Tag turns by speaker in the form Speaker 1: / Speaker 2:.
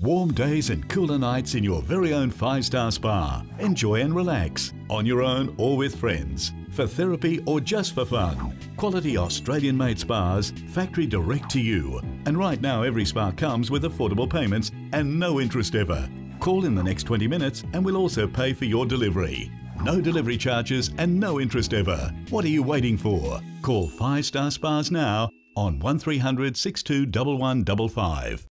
Speaker 1: Warm days and cooler nights in your very own five star spa. Enjoy and relax on your own or with friends. For therapy or just for fun. Quality Australian made spas, factory direct to you. And right now, every spa comes with affordable payments and no interest ever. Call in the next 20 minutes and we'll also pay for your delivery. No delivery charges and no interest ever. What are you waiting for? Call 5 Star Spas now on 1300 621155.